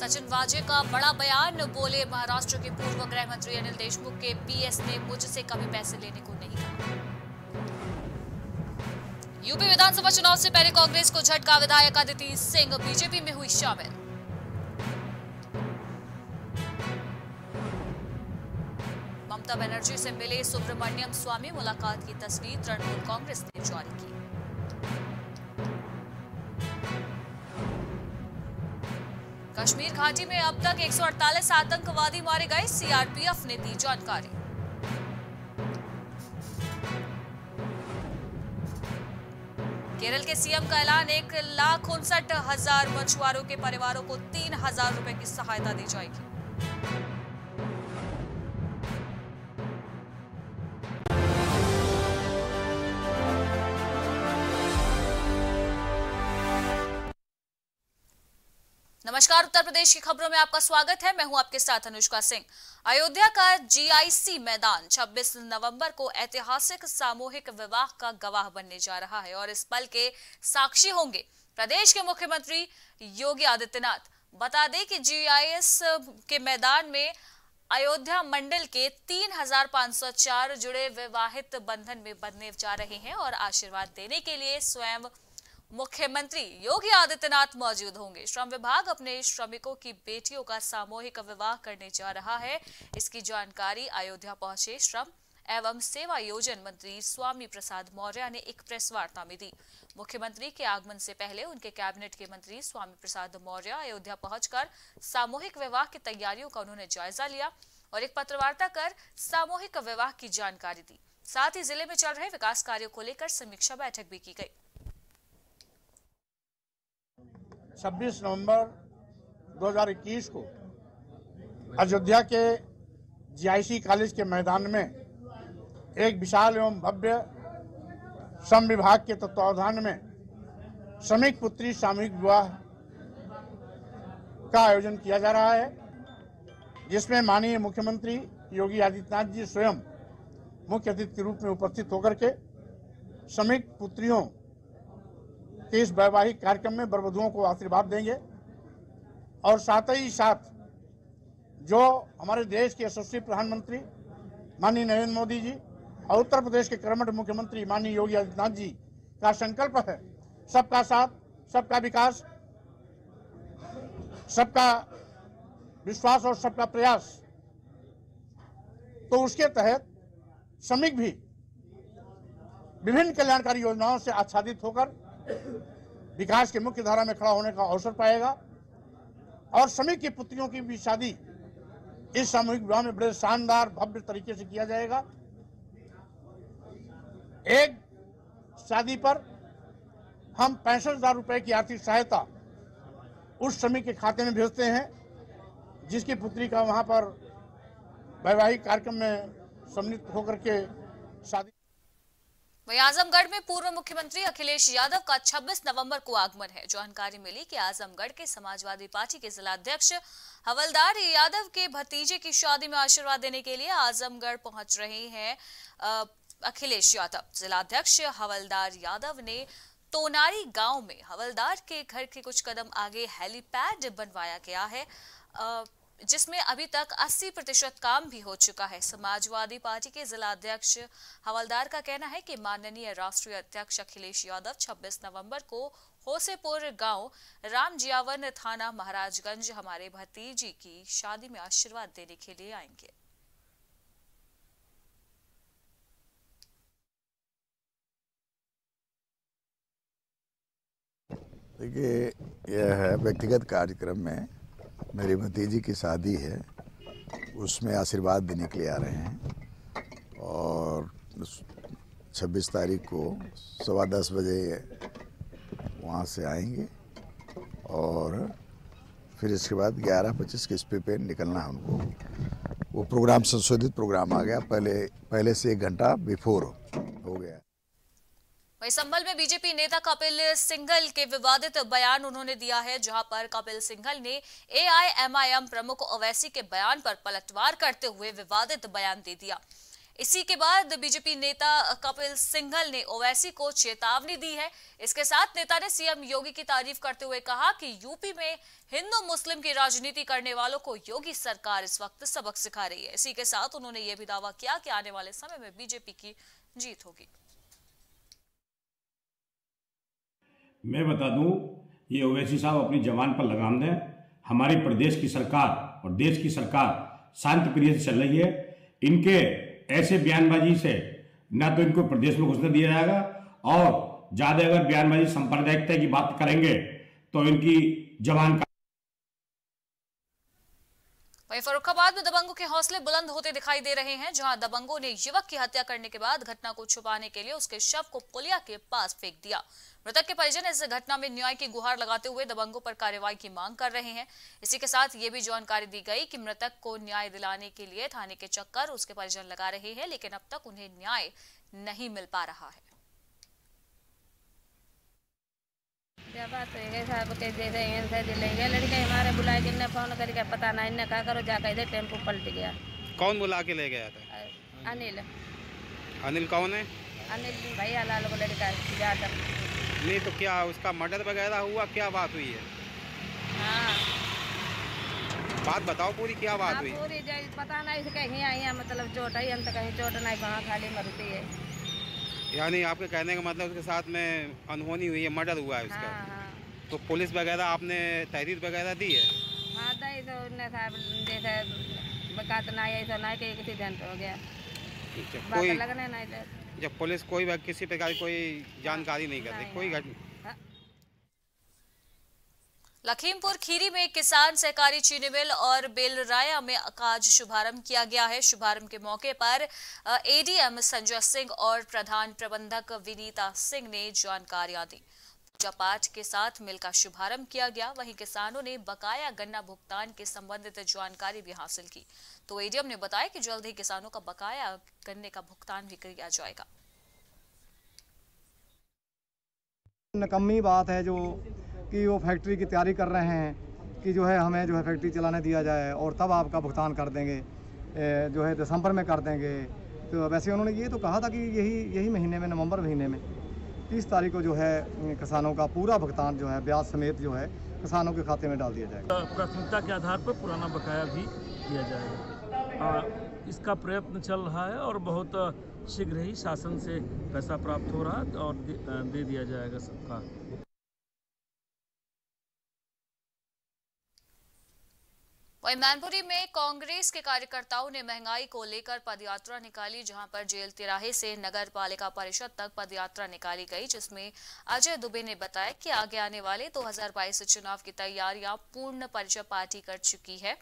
सचिन वाजे का बड़ा बयान, बोले महाराष्ट्र के पूर्व गृह मंत्री अनिल देशमुख के पीएस ने मुझसे कभी पैसे लेने को नहीं कहा। यूपी विधानसभा चुनाव से पहले कांग्रेस को झटका, विधायक अदिति सिंह बीजेपी में हुई शामिल। ममता बनर्जी से मिले सुब्रमण्यम स्वामी, मुलाकात की तस्वीर तृणमूल कांग्रेस ने जारी की। कश्मीर घाटी में अब तक 148 आतंकवादी मारे गए सीआरपीएफ ने दी जानकारी। केरल के सीएम का ऐलान, एक लाख उनसठ हज़ार मछुआरों के परिवारों को तीन हज़ार रुपए की सहायता दी जाएगी। नमस्कार उत्तर प्रदेश की खबरों में आपका स्वागत है। मैं हूँ आपके साथ अनुष्का सिंह। अयोध्या का जीआईसी मैदान 26 नवंबर को ऐतिहासिक सामूहिक विवाह का गवाह बनने जा रहा है और इस पल के साक्षी होंगे प्रदेश के मुख्यमंत्री योगी आदित्यनाथ। बता दें कि जीआईएस के मैदान में अयोध्या मंडल के 3,504 जुड़े विवाहित बंधन में बंधने जा रहे हैं और आशीर्वाद देने के लिए स्वयं मुख्यमंत्री योगी आदित्यनाथ मौजूद होंगे। श्रम विभाग अपने श्रमिकों की बेटियों का सामूहिक विवाह करने जा रहा है। इसकी जानकारी अयोध्या पहुँचे श्रम एवं सेवा योजन मंत्री स्वामी प्रसाद मौर्य ने एक प्रेस वार्ता में दी। मुख्यमंत्री के आगमन से पहले उनके कैबिनेट के मंत्री स्वामी प्रसाद मौर्य अयोध्या पहुंचकर सामूहिक विवाह की तैयारियों का उन्होंने जायजा लिया और एक पत्रवार्ता कर सामूहिक विवाह की जानकारी दी। साथ ही ज़िले में चल रहे विकास कार्यों को लेकर समीक्षा बैठक भी की गई। 26 नवंबर 2021 को अयोध्या के जीआईसी कॉलेज के मैदान में एक विशाल एवं भव्य श्रम विभाग के तत्वावधान में श्रमिक पुत्री सामूहिक विवाह का आयोजन किया जा रहा है, जिसमें माननीय मुख्यमंत्री योगी आदित्यनाथ जी स्वयं मुख्य अतिथि के रूप में उपस्थित होकर के श्रमिक पुत्रियों इस वैवाहिक कार्यक्रम में बरवधुओं को आशीर्वाद देंगे। और साथ ही साथ जो हमारे देश के यशस्वी प्रधानमंत्री माननीय नरेंद्र मोदी जी और उत्तर प्रदेश के कर्मठ मुख्यमंत्री माननीय योगी आदित्यनाथ जी का संकल्प है, सबका साथ, सबका विकास, सबका विश्वास और सबका प्रयास। तो उसके तहत श्रमिक भी विभिन्न कल्याणकारी योजनाओं से आच्छादित होकर विकास के मुख्य धारा में खड़ा होने का अवसर पाएगा और श्रमिक की पुत्रियों की भी शादी इस सामूहिक विवाह में बड़े शानदार, भव्य तरीके से किया जाएगा। एक शादी पर हम पैंसठ हज़ार रुपए की आर्थिक सहायता उस श्रमिक के खाते में भेजते हैं, जिसकी पुत्री का वहाँ पर वैवाहिक कार्यक्रम में सम्मिलित होकर के शादी वहीं आजमगढ़ में पूर्व मुख्यमंत्री अखिलेश यादव का 26 नवंबर को आगमन है। जानकारी मिली कि आजमगढ़ के समाजवादी पार्टी के जिलाध्यक्ष हवलदार यादव के भतीजे की शादी में आशीर्वाद देने के लिए आजमगढ़ पहुँच रहे हैं अखिलेश यादव। जिलाध्यक्ष हवलदार यादव ने तोनारी गाँव में हवलदार के घर के कुछ कदम आगे हेलीपैड बनवाया गया है। जिसमें अभी तक 80 प्रतिशत काम भी हो चुका है। समाजवादी पार्टी के जिला अध्यक्ष हवलदार का कहना है कि माननीय राष्ट्रीय अध्यक्ष अखिलेश यादव 26 नवंबर को होसेपुर गाँव राम जियावन थाना महाराजगंज हमारे भतीजी की शादी में आशीर्वाद देने के लिए आएँगे। देखिए, यह है व्यक्तिगत कार्यक्रम में मेरी भतीजी की शादी है, उसमें आशीर्वाद देने के लिए आ रहे हैं। और 26 तारीख को सवा दस बजे वहाँ से आएँगे और फिर इसके बाद ग्यारह पच्चीस के स्पे पे निकलना है उनको। वो प्रोग्राम, संशोधित प्रोग्राम आ गया, पहले पहले से एक घंटा बिफोर वहीं संभल में बीजेपी नेता कपिल सिंघल के विवादित बयान उन्होंने दिया है, जहाँ पर कपिल सिंघल ने एआईएमआईएम प्रमुख ओवैसी के बयान पर पलटवार करते हुए विवादित बयान दे दिया। इसी के बाद बीजेपी नेता कपिल सिंघल ने ओवैसी को चेतावनी दी है। इसके साथ नेता ने सीएम योगी की तारीफ़ करते हुए कहा कि यूपी में हिंदू मुस्लिम की राजनीति करने वालों को योगी सरकार इस वक्त सबक सिखा रही है। इसी के साथ उन्होंने यह भी दावा किया कि आने वाले समय में बीजेपी की जीत होगी। मैं बता दूँ, ये ओवैसी साहब अपनी जवान पर लगाम दें। हमारे प्रदेश की सरकार और देश की सरकार शांत प्रिय से चल रही है। इनके ऐसे बयानबाजी से ना तो इनको प्रदेश में घुसने दिया जाएगा और ज़्यादा अगर बयानबाजी, सांप्रदायिकता की बात करेंगे तो इनकी जवान वहीं फरुखाबाद में दबंगों के हौसले बुलंद होते दिखाई दे रहे हैं, जहाँ दबंगों ने युवक की हत्या करने के बाद घटना को छुपाने के लिए उसके शव को पुलिया के पास फेंक दिया। मृतक के परिजन इस घटना में न्याय की गुहार लगाते हुए दबंगों पर कार्रवाई की मांग कर रहे हैं। इसी के साथ ये भी जानकारी दी गई कि मृतक को न्याय दिलाने के लिए थाने के चक्कर उसके परिजन लगा रहे हैं, लेकिन अब तक उन्हें न्याय नहीं मिल पा रहा है। जब बात साहब के दे रहे दिलेंगे लड़के हमारे बुलाए कि फ़ोन करके पता नहीं इन्हें कहा करो जाकर इधर टेंपो पलट गया। कौन बुला के ले गया था? अनिल। अनिल कौन है? अनिल भैया लाल को लड़का नहीं तो क्या उसका मर्डर वगैरह हुआ? क्या बात हुई है? हाँ। बात बताओ पूरी क्या बात हाँ, हुई? पूरी पता नहीं कहीं आई है मतलब चोट है हम तो कहीं चोट नहीं कहाँ खाली मरती है। यानी आपके कहने का मतलब उसके साथ में अनहोनी हुई है मर्डर हुआ है उसका। हाँ हाँ। तो पुलिस वगैरह आपने तहरीर वगैरह दी है? हाँ तो जैसे बकात नहीं नहीं कि किसी हो गया। कोई लगने नहीं जब पुलिस कोई किसी प्रकार कोई जानकारी नहीं करती कोई घटना लखीमपुर खीरी में किसान सहकारी चीनी मिल और बेलराया में आज शुभारंभ किया गया है। शुभारंभ के मौके पर एडीएम संजय सिंह और प्रधान प्रबंधक विनीता सिंह ने जानकारियाँ दी। पूजा पाठ के साथ मिल का शुभारंभ किया गया। वहीं किसानों ने बकाया गन्ना भुगतान के संबंधित जानकारी भी हासिल की। तो एडीएम ने बताया कि जल्द ही किसानों का बकाया गन्ने का भुगतान भी किया जाएगा। नकम्मी बात है जो कि वो फैक्ट्री की तैयारी कर रहे हैं कि जो है हमें जो है फैक्ट्री चलाने दिया जाए और तब आपका भुगतान कर देंगे जो है दिसंबर में कर देंगे। तो वैसे उन्होंने ये तो कहा था कि यही यही महीने में, नवंबर महीने में तीस तारीख को जो है किसानों का पूरा भुगतान जो है, ब्याज समेत जो है किसानों के खाते में डाल दिया जाएगा। प्राथमिकता के आधार पर पुराना बकाया भी दिया जाएगा। इसका प्रयत्न चल रहा है और बहुत शीघ्र ही शासन से पैसा प्राप्त हो रहा है और दे दिया जाएगा सबका। वहीं मैनपुरी में कांग्रेस के कार्यकर्ताओं ने महँगाई को लेकर पदयात्रा निकाली, जहाँ पर जेल तिराहे से नगर पालिका परिषद तक पदयात्रा निकाली गई, जिसमें अजय दुबे ने बताया कि आगे आने वाले 2022 चुनाव की तैयारियाँ पूर्ण परिचय पार्टी कर चुकी है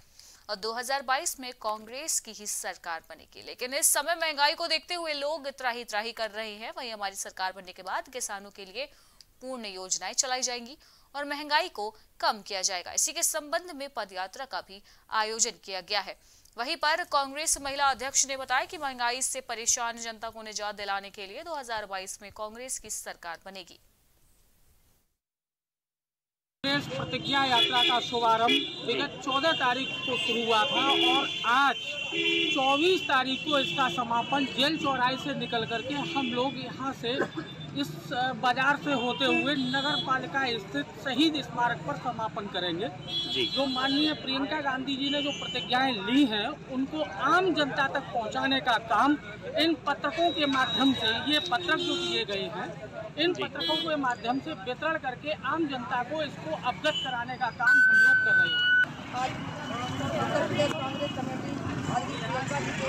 और 2022 में कांग्रेस की ही सरकार बनेगी। लेकिन इस समय महँगाई को देखते हुए लोग त्राही त्राही कर रहे हैं। वहीं हमारी सरकार बनने के बाद किसानों के लिए पूर्ण योजनाएँ चलाई जाएँगी। और महँगाई को कम किया जाएगा। इसी के संबंध में पदयात्रा का भी आयोजन किया गया है। वहीं पर कांग्रेस महिला अध्यक्ष ने बताया कि महँगाई से परेशान जनता को निजात दिलाने के लिए 2022 में कांग्रेस की सरकार बनेगी। कांग्रेस प्रतिज्ञा यात्रा का शुभारंभ विगत 14 तारीख को शुरू हुआ था और आज 24 तारीख को इसका समापन जेल चौराहे से निकल करके हम लोग यहाँ से इस बाज़ार से होते हुए नगर पालिका स्थित शहीद स्मारक पर समापन करेंगे। जी। जो माननीय प्रियंका गांधी जी ने जो प्रतिज्ञाएँ ली हैं उनको आम जनता तक पहुँचाने का काम इन पत्रकों के माध्यम से ये पत्रक जो दिए गए हैं इन पत्रकों के माध्यम से वितरण करके आम जनता को इसको अवगत कराने का काम हम लोग कर रहे हैं।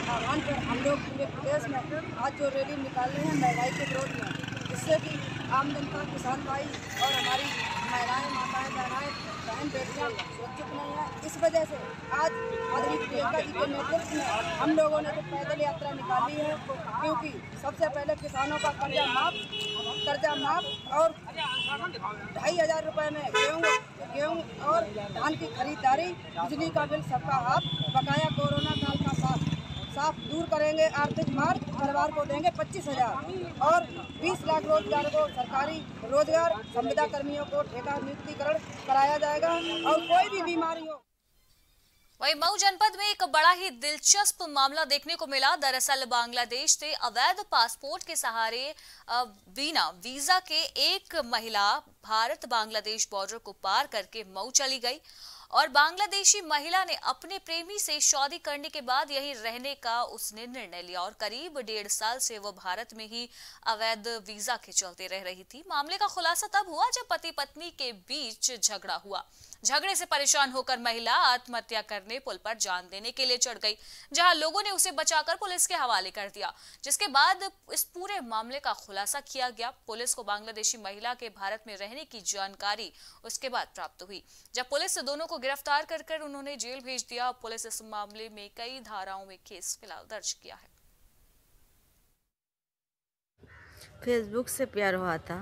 आह्वान पर हम लोग पूरे प्रदेश में आज जो रैली निकाल रहे हैं महँगाई के विरोध में। जिससे कि आम जनता, किसान भाई और हमारी महिलाएँ, माताएँ, बहनाएँ, बहन, बेटियाँ सुरक्षित नहीं है। इस वजह से आज आदरणीय प्रियंका जी के नेतृत्व में हम लोगों ने जो पैदल यात्रा निकाली है, क्योंकि सबसे पहले किसानों का कर्जा माफ़ कर्जा माफ़ और ढाई हज़ार रुपए में गेहूँ गेहूँ और धान की खरीदारी, बिजली का बिल सबका हाथ बकाया कोरोना साफ़ दूर करेंगे, आर्थिक मार परिवार को देंगे पच्चीस हज़ार। और बीस लाख रोज़गार को सरकारी रोज़गार, संविदा कर्मियों को ठेका नियुक्तिकरण कराया जाएगा और कोई भी बीमारी हो। वहीं मऊ जनपद में एक बड़ा ही दिलचस्प मामला देखने को मिला। दरअसल बांग्लादेश से अवैध पासपोर्ट के सहारे बिना वीज़ा के एक महिला भारत बांग्लादेश बॉर्डर को पार करके मऊ चली गई। और बांग्लादेशी महिला ने अपने प्रेमी से शादी करने के बाद यही रहने का उसने निर्णय लिया और करीब डेढ़ साल से वो भारत में ही अवैध वीज़ा के चलते रह रही थी। मामले का खुलासा तब हुआ जब पति पत्नी के बीच झगड़ा हुआ। झगड़े से परेशान होकर महिला आत्महत्या करने पुल पर जान देने के लिए चढ़ गई जहाँ लोगों ने उसे बचाकर पुलिस के हवाले कर दिया। जिसके बाद इस पूरे मामले का खुलासा किया गया। पुलिस को बांग्लादेशी महिला के भारत में रहने की जानकारी उसके बाद प्राप्त हुई। जब पुलिस दोनों को गिरफ़्तार कर कर उन्होंने जेल भेज दिया पुलिस इस मामले में कई धाराओं में केस फ़िलहाल दर्ज किया है। फेसबुक से प्यार हुआ था।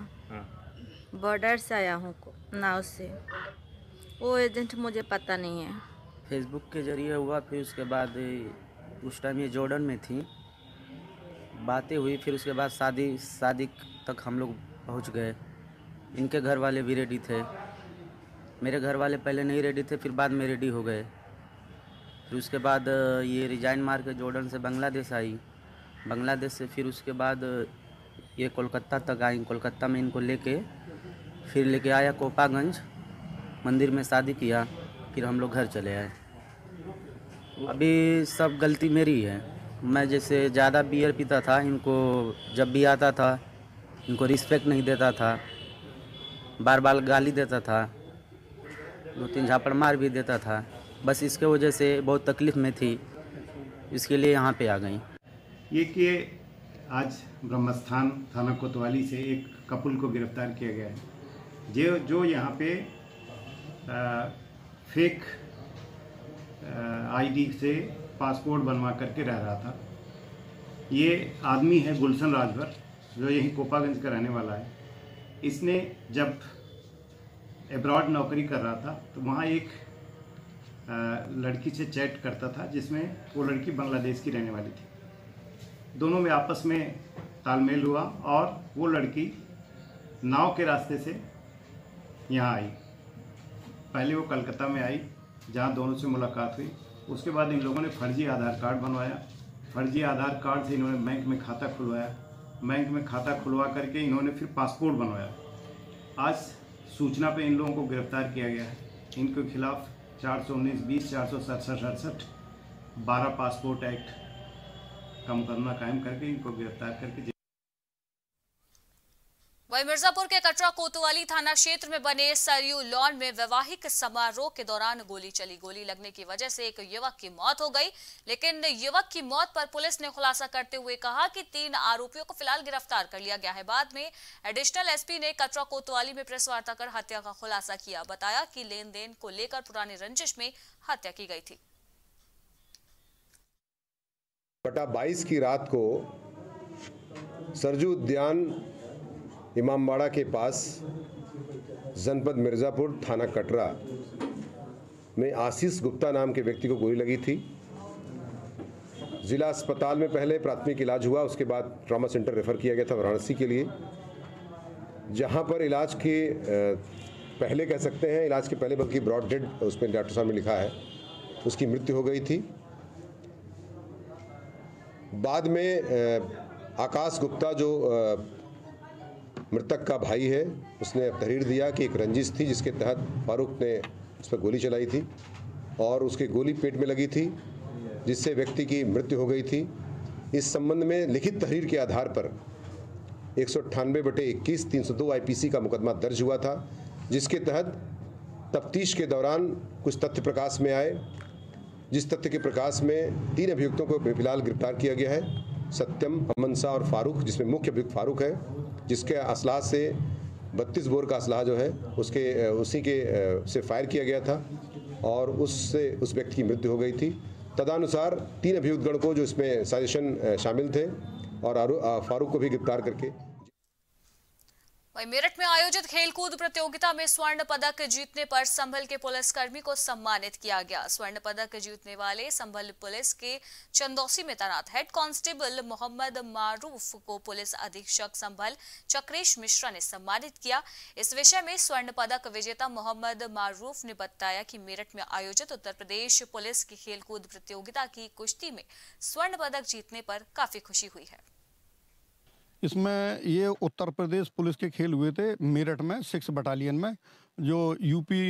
बॉर्डर से आया हूँ नाव से वो एजेंट मुझे पता नहीं है। फेसबुक के ज़रिए हुआ, फिर उसके बाद उस टाइम ये जॉर्डन में थी। बातें हुई, फिर उसके बाद शादी शादी तक हम लोग पहुँच गए। इनके घर वाले भी रेडी थे। मेरे घर वाले पहले नहीं रेडी थे, फिर बाद में रेडी हो गए। फिर उसके बाद ये रिजाइन मार के जॉर्डन से बांग्लादेश आई। बांग्लादेश से फिर उसके बाद ये कोलकाता तक आई। कोलकाता में इनको लेके, फिर लेके आया कोपागंज। मंदिर में शादी किया, फिर हम लोग घर चले आए। अभी सब गलती मेरी है। मैं जैसे ज़्यादा बियर पीता था, इनको जब भी आता था, इनको रिस्पेक्ट नहीं देता था। बार बार गाली देता था। दो तीन झापड़ मार भी देता था। बस इसके वजह से बहुत तकलीफ़ में थी। इसके लिए यहाँ पे आ गई। ये कि आज ब्रह्मस्थान थाना कोतवाली से एक कपुल को गिरफ़्तार किया गया है। जो जो यहाँ पे फेक आईडी से पासपोर्ट बनवा करके रह रहा था। ये आदमी है गुलशन राजभर, जो यहीं कोपागंज का रहने वाला है। इसने जब एब्रॉड नौकरी कर रहा था तो वहाँ एक लड़की से चैट करता था, जिसमें वो लड़की बांग्लादेश की रहने वाली थी। दोनों में आपस में तालमेल हुआ और वो लड़की नाव के रास्ते से यहाँ आई। पहले वो कलकत्ता में आई, जहाँ दोनों से मुलाकात हुई। उसके बाद इन लोगों ने फर्जी आधार कार्ड बनवाया। फर्जी आधार कार्ड से इन्होंने बैंक में खाता खुलवाया। बैंक में खाता खुलवा करके इन्होंने फिर पासपोर्ट बनवाया। आज सूचना पे इन लोगों को गिरफ़्तार किया गया है। इनके खिलाफ चार सौ उन्नीस, बीस, चार सौ सड़सठ, अड़सठ, बारह पासपोर्ट एक्ट का मुकदमा कायम करके इनको गिरफ़्तार करके वही मिर्जापुर के कटरा कोतवाली थाना क्षेत्र में बने सरयू लॉन में वैवाहिक समारोह के दौरान गोली चली। गोली लगने की वजह से एक युवक की मौत हो गई, लेकिन युवक की मौत पर पुलिस ने खुलासा करते हुए कहा कि तीन आरोपियों को फ़िलहाल गिरफ़्तार कर लिया गया है। बाद में एडिशनल एसपी ने कटरा कोतवाली में प्रेस वार्ता कर हत्या का खुलासा किया। बताया कि लेन देन को लेकर पुरानी रंजिश में हत्या की गई थी। बटा बाईस की रात को सरजू उद्यान इमामबाड़ा के पास जनपद मिर्ज़ापुर थाना कटरा में आशीष गुप्ता नाम के व्यक्ति को गोली लगी थी। ज़िला अस्पताल में पहले प्राथमिक इलाज हुआ, उसके बाद ट्रामा सेंटर रेफ़र किया गया था वाराणसी के लिए, जहाँ पर इलाज के पहले कह सकते हैं, इलाज के पहले बल्कि ब्रॉड डेड उसमें डॉक्टर साहब ने लिखा है, उसकी मृत्यु हो गई थी। बाद में आकाश गुप्ता जो मृतक का भाई है। उसने तहरीर दिया कि एक रंजिश थी जिसके तहत फारूक ने उस पर गोली चलाई थी और उसके गोली पेट में लगी थी, जिससे व्यक्ति की मृत्यु हो गई थी। इस संबंध में लिखित तहरीर के आधार पर एक सौ अट्ठानवे बटे इक्कीस तीन सौ दो आई का मुकदमा दर्ज हुआ था, जिसके तहत तफ्तीश के दौरान कुछ तथ्य प्रकाश में आए। जिस तथ्य के प्रकाश में तीन अभियुक्तों को फ़िलहाल गिरफ़्तार किया गया है, सत्यम अमन शाह और फारूक, जिसमें मुख्य अभियुक्त फारूक है। जिसके असलाह से बत्तीस बोर का असलाह जो है, उसके उसी के से फायर किया गया था और उससे, उस व्यक्ति की मृत्यु हो गई थी। तदानुसार तीन अभियुक्तगण को जो इसमें साजिशन शामिल थे और फारूक को भी गिरफ़्तार करके वहीं मेरठ में आयोजित खेलकूद प्रतियोगिता में स्वर्ण पदक जीतने पर संभल के पुलिसकर्मी को सम्मानित किया गया। स्वर्ण पदक जीतने वाले संभल पुलिस के चंदौसी में तैनात हेड कांस्टेबल मोहम्मद मारूफ को पुलिस अधीक्षक संभल चक्रेश मिश्रा ने सम्मानित किया। इस विषय में स्वर्ण पदक विजेता मोहम्मद मारूफ ने बताया कि मेरठ में आयोजित उत्तर प्रदेश पुलिस की खेलकूद प्रतियोगिता की कुश्ती में स्वर्ण पदक जीतने पर काफ़ी खुशी हुई है। इसमें ये उत्तर प्रदेश पुलिस के खेल हुए थे मेरठ में सिक्स बटालियन में। जो यूपी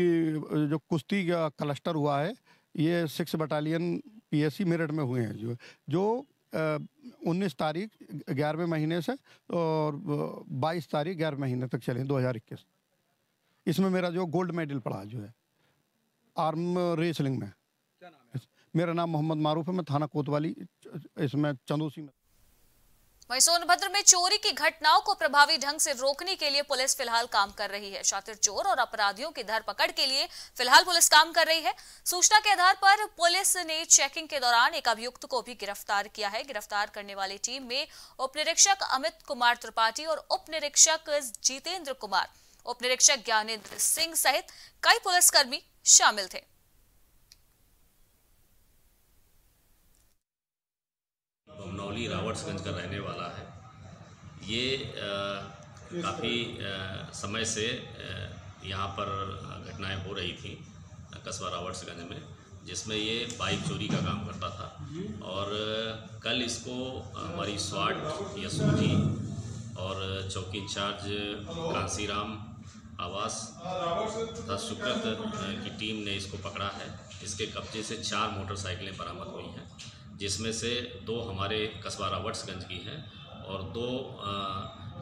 जो कुश्ती का क्लस्टर हुआ है ये सिक्स बटालियन पीएससी मेरठ में हुए हैं। जो जो उन्नीस तारीख ग्यारहवें महीने से और बाईस तारीख ग्यारह महीने तक चले दो हज़ार इक्कीस। इसमें मेरा जो गोल्ड मेडल पड़ा जो है आर्म रेसलिंग में। क्या नाम है? मेरा नाम मोहम्मद मारूफ है मैं थाना कोतवाली इसमें चंदोसी में। वहीं सोनभद्र में चोरी की घटनाओं को प्रभावी ढंग से रोकने के लिए पुलिस फ़िलहाल काम कर रही है। शातिर चोर और अपराधियों की धरपकड़ के लिए फ़िलहाल पुलिस काम कर रही है। सूचना के आधार पर पुलिस ने चेकिंग के दौरान एक अभियुक्त को भी गिरफ़्तार किया है। गिरफ़्तार करने वाली टीम में उप निरीक्षक अमित कुमार त्रिपाठी और उप निरीक्षक जितेंद्र कुमार उप निरीक्षक ज्ञानेन्द्र सिंह सहित कई पुलिसकर्मी शामिल थे। बमनौली रावट्सगंज का रहने वाला है। ये काफ़ी समय से यहाँ पर घटनाएँ हो रही थी, कस्बा रावट्सगंज में, जिसमें ये बाइक चोरी का काम करता था। और कल इसको हमारी स्वाट यसू जी और चौकी इंचार्ज कांसीराम आवास तथा सुकृत की टीम ने इसको पकड़ा है। इसके कब्जे से चार मोटरसाइकिलें बरामद हुई हैं। जिसमें से दो हमारे कस्बा रावट्सगंज की हैं और दो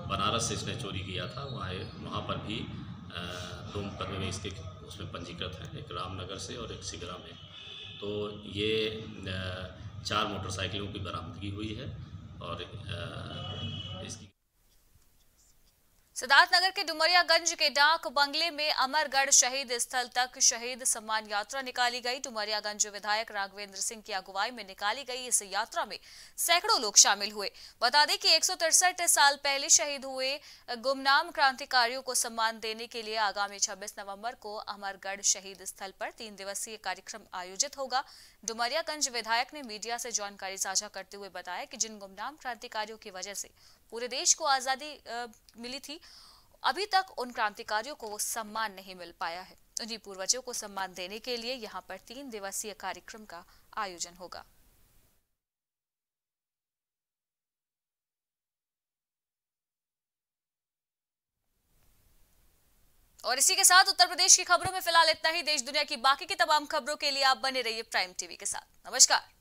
बनारस से इसने चोरी किया था। वहाँ वहाँ पर भी दो मुकदमे में इसके, उसमें पंजीकृत हैं, एक रामनगर से और एक सिगरा में। तो ये चार मोटरसाइकिलों की बरामदगी हुई है और इसकी सिद्धार्थनगर के डुमरियागंज के डाक बंगले में अमरगढ़ शहीद स्थल तक शहीद सम्मान यात्रा निकाली गई। डुमरियागंज विधायक राघवेंद्र सिंह की अगुवाई में निकाली गई इस यात्रा में सैकड़ों लोग शामिल हुए। बता दें कि एक साल पहले शहीद हुए गुमनाम क्रांतिकारियों को सम्मान देने के लिए आगामी 26 नवंबर को अमरगढ़ शहीद स्थल पर तीन दिवसीय कार्यक्रम आयोजित होगा। डुमरियागंज विधायक ने मीडिया से जानकारी साझा करते हुए बताया कि जिन गुमनाम क्रांतिकारियों की वजह से पूरे देश को आज़ादी मिली थी। अभी तक उन क्रांतिकारियों को सम्मान नहीं मिल पाया है। उन्हीं पूर्वजों को सम्मान देने के लिए यहाँ पर तीन दिवसीय कार्यक्रम का आयोजन होगा। और इसी के साथ उत्तर प्रदेश की खबरों में फ़िलहाल इतना ही। देश दुनिया की बाकी की तमाम खबरों के लिए आप बने रहिए प्राइम टीवी के साथ। नमस्कार।